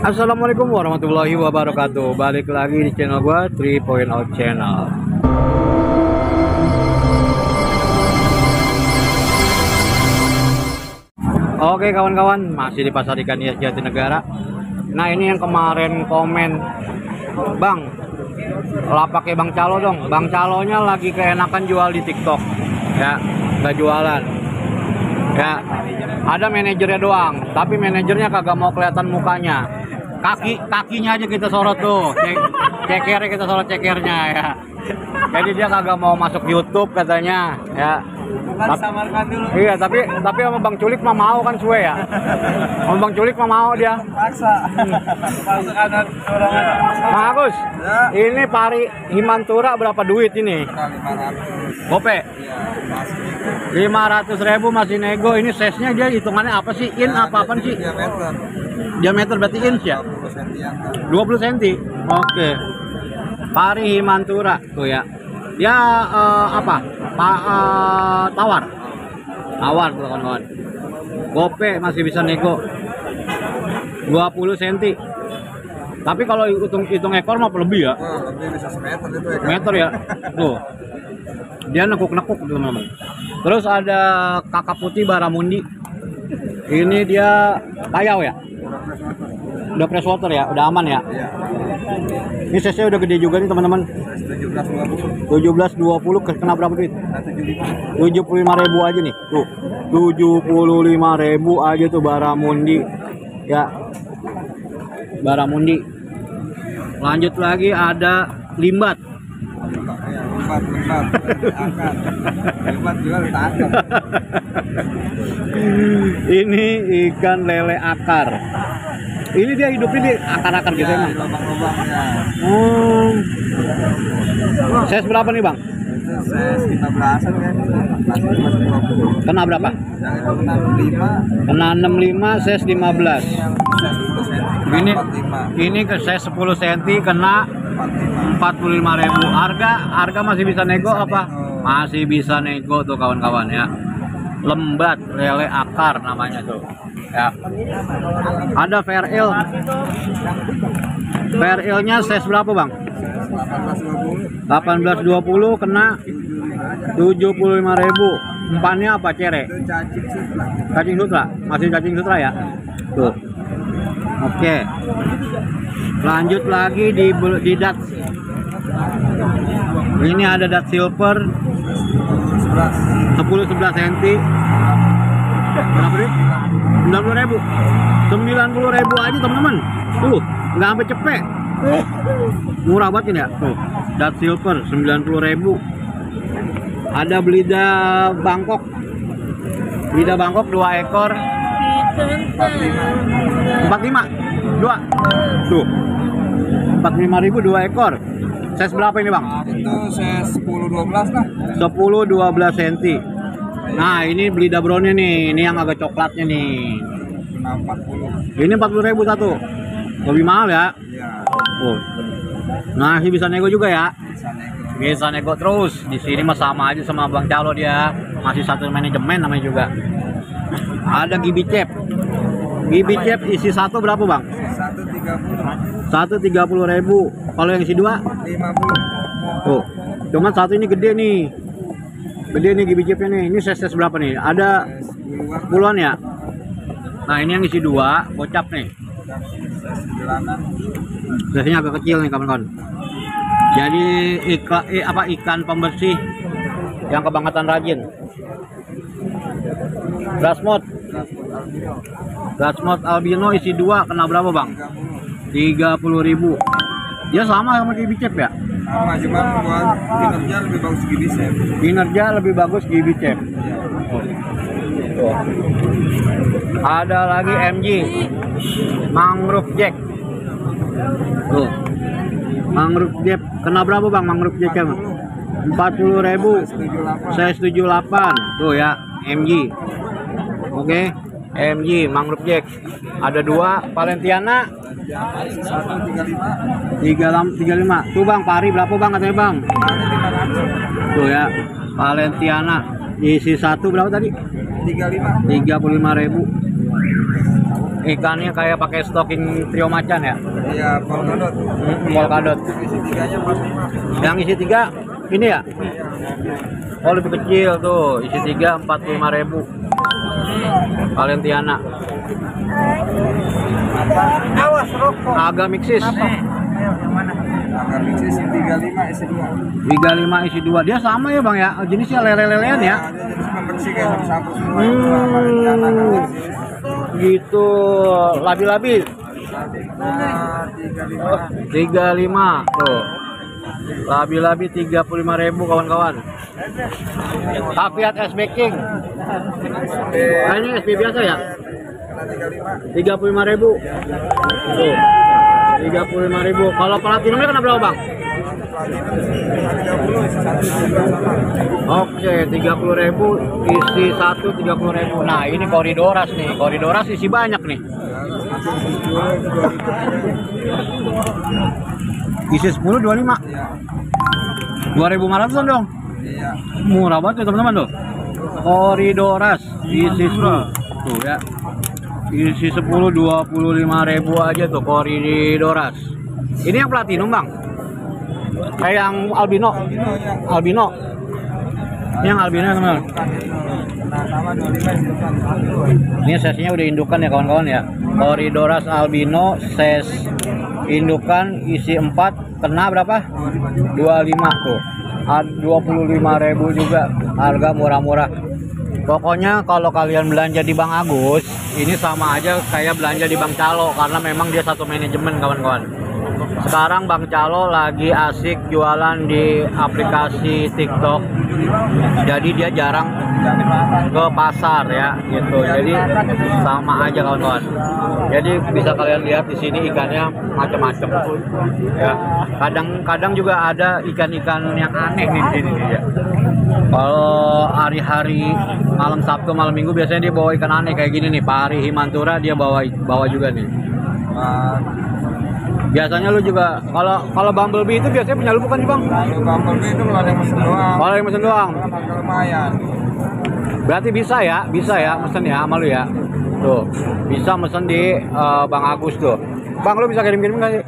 Assalamualaikum warahmatullahi wabarakatuh. Balik lagi di channel gua 3.0 channel. Oke kawan-kawan Masih di pasar ikan hias Jatinegara. Nah ini yang kemarin komen Bang Lapaknya Bang Calo dong. Bang Calonya lagi keenakan jual di tiktok. Ya nggak jualan. Ya ada manajernya doang Tapi manajernya kagak mau kelihatan mukanya. Kaki kakinya aja kita sorot tuh Cek, cekernya kita sorot cekernya ya. Jadi dia kagak mau masuk YouTube katanya ya Bukan disamarkan dulu. iya tapi tapi sama Bang Culik mah mau kan suwe ya sama Bang Culik mah mau dia Paksa. Paksa kanan Bang Agus Ya. ini pari Himantura berapa duit ini Kali 500. gope Iya, masih 500 ribu masih nego ini size-nya dia hitungannya apa sih in apa apa sih diameter diameter berarti inch ya 20 sentian. 20 cm. Oke. Pari Himantura tuh ya. Ya eh, apa? Pa, eh, tawar. Tawar kawan-kawan. Gope masih bisa nego. 20 cm. Tapi kalau hitung hitung ekor mah lebih ya. Wah, lebih bisa semeter itu ya. Meter ya. Tuh. Dia nekuk-nekuk teman-teman. Terus ada kakak putih Baramundi. Ini dia payau ya. Udah fresh water ya, udah aman ya. Iya. Ini size-nya udah gede juga nih teman-teman. 17 20. 17 20 ke- kena berapa duit? Nah, 75. 75 ribu aja nih. Tuh. 75 ribu aja tuh Baramundi. Ya. Baramundi. Lanjut lagi ada limbat. Limbat, limbat. Limbat juga ditangkap. Ini ikan lele akar. Ini dia hidupnya di akar-akar gitu Iya, emang. di lubang-lubangnya. Hmm. Size berapa nih bang? Saya 15-an kan. Masih masih 20. Kena berapa? Yang itu 65. Kena 65, size 15. Ini yang saya 10 cm. Ini 45. ini ke size 10 cm kena 45. 45 ribu harga harga masih bisa nego apa masih bisa nego tuh kawan-kawan ya lembat lele akar namanya tuh ya. Ada VRL VRL nya size berapa bang? 18 20. 1820 kena 75 ribu. Umpannya apa cere? Cacing sutra. masih cacing sutra ya? Tuh. Oke. Lanjut lagi di di dat. Ini ada dat silver. 11. 10 11 cm berapa duit 90 ribu 90 ribu aja teman-teman. Tuh nggak sampai cepet. Murah banget ini ya. Tuh dat silver 90 ribu. Ada belida Bangkok. Belida Bangkok dua ekor. 45 dua. Tuh. 45 ribu dua ekor. Size berapa ini bang? Itu saya 10 12 lah. 10 12 cm nah ini belida brownnya nih. Ini yang agak coklatnya nih. Kena 40. ini 40 ribu satu. Lebih mahal ya? Iya. oh. nah ini bisa nego juga ya? Bisa nego. bisa nego terus. Di sini mah sama aja sama bang Calo dia. Masih satu manajemen namanya juga. Ada gibi cep. Gibi cep isi satu berapa bang? 1 30. satu tiga puluh ribu. Kalau yang isi dua? 50. tuh cuman satu ini gede nih gede nih gibi cepnya nih. Ini size berapa nih? Ada 10-an. puluhan ya? Nah ini yang isi dua gocap nih. Biasanya agak kecil nih kawan-kawan. Jadi ikan eh, apa ikan pembersih yang kebangetan rajin. Grasmod Grasmod albino isi dua kena berapa bang? 30. 30.000 dia sama sama di bicep ya? Sama cuma buat kinerja lebih bagus gini sih. kinerja lebih bagus di bicep. Ada lagi MG mangrove jack. Tuh. Mangrove jack. Kena berapa bang mangrove jack 40.000 saya 78 tuh ya MG oke MG mangrove jack. Ada dua Valentiana Satu tiga lima. 35 tuh bang pari berapa bang katanya bang tuh ya Valentiana isi satu berapa tadi Tiga lima. 35.000 Ikannya kayak pakai stocking trio macan ya. Iya, polkadot. Hmm, polkadot. Isi tiganya 45. Yang isi tiga ini ya? Oh lebih kecil tuh, isi tiga empat ribu. Valentiana. Awas rokok. Agak mixis. Agak mix isi 35 isi 2. 35 isi dua. Dia sama ya bang ya? Jenisnya lele-lelean ya? Nah, dia jadi pembersih kayak sapu-sapu semua. Hmm. Gitu. Labi-labi. Nah, 35. 35 tuh. Labi-labi 35.000 kawan-kawan. Tapiat SB King. Nah, ini SB biasa ya? Kena 35. 35.000. Tuh. 35.000. Kalau platinumnya kena berapa, Bang? Oke, 30.000 isi satu 30.000. Nah, ini koridoras nih. Koridoras isi banyak nih. Isi 10 25. 2500 dong. Iya. Murah banget tuh teman-teman tuh. Koridoras isi 10. Tuh ya. Isi 10 25.000 aja tuh koridoras. Ini yang platinum, Bang. Kayak yang albino. Albino. Ini yang albino teman-teman. Bukan itu. Sama 25 isi depan. Ini sesinya udah indukan ya kawan-kawan ya. Koridoras albino ses indukan isi 4 kena berapa? 25 tuh. Ah, 25.000 juga harga murah-murah. Pokoknya kalau kalian belanja di Bang Agus, ini sama aja kayak belanja di Bang Calo karena memang dia satu manajemen kawan-kawan. Sekarang Bang Calo lagi asik jualan di aplikasi TikTok. Jadi dia jarang ke pasar ya gitu. Jadi sama aja kawan-kawan. Jadi bisa kalian lihat di sini ikannya macam-macam. Ya. Kadang-kadang juga ada ikan-ikan yang aneh nih di sini ya. Kalau hari-hari malam Sabtu malam Minggu biasanya dia bawa ikan aneh kayak gini nih. Pari Himantura dia bawa bawa juga nih. Biasanya lu juga kalau kalau Bumblebee itu biasanya punya lu bukan sih bang? Kalau Bumblebee itu kalau ada yang pesen doang. Kalau yang mesen doang. Harga lumayan. Berarti bisa ya, bisa ya mesen ya sama lu ya. Tuh, bisa mesen di eh, Bang Agus tuh. Bang lu bisa kirim-kirim nggak sih?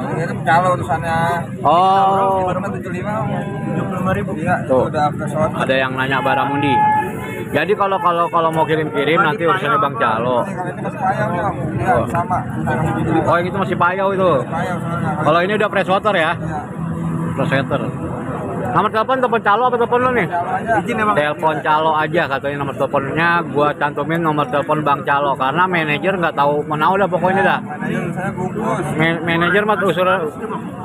Kalau kirim kalau urusannya Oh, baru 75 75 ribu. Iya, Tuh. udah ada yang nanya Baramundi. Jadi kalau kalau kalau mau kirim-kirim nanti urusannya Bang Calo. Iya, Oh. sama. Udah kasih 75. Oh, yang itu masih payau itu. Kalau ini udah fresh water ya, Iya. fresh water. Nomor telepon telepon calo apa telepon lu nih? Ya. Telepon calo aja katanya nomor teleponnya gua cantumin nomor telepon Bang Calo karena manajer nggak tahu mana udah pokoknya dah. Manajer saya bungkus. Man- manajer mah usul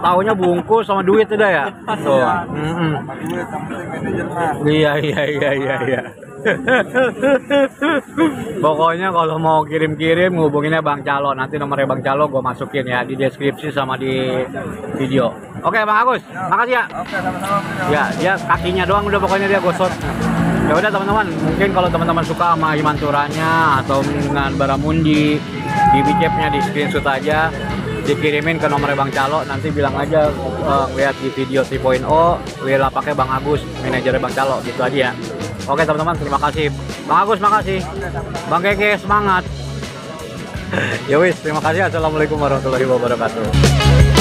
taunya bungkus sama duit udah ya. Tuh. Manajer mah. Iya iya iya iya iya. Pokoknya kalau mau kirim-kirim hubunginnya Bang Calo. Nanti nomornya Bang Calo gue masukin ya di deskripsi sama di video. Oke Bang Agus, makasih ya. Oke, sama-sama. Ya, dia kakinya doang udah pokoknya dia gosot. Ya udah teman-teman, mungkin kalau teman-teman suka sama Himanturanya atau dengan Baramundi, di bicepnya di screenshot aja dikirimin ke nomornya Bang Calo nanti bilang aja eh, lihat di video 3.0 Wila pakai Bang Agus manajernya Bang Calo gitu aja ya oke teman-teman terima kasih. Bang Agus makasih. Bang Keke semangat. Ya wis terima kasih. Assalamualaikum warahmatullahi wabarakatuh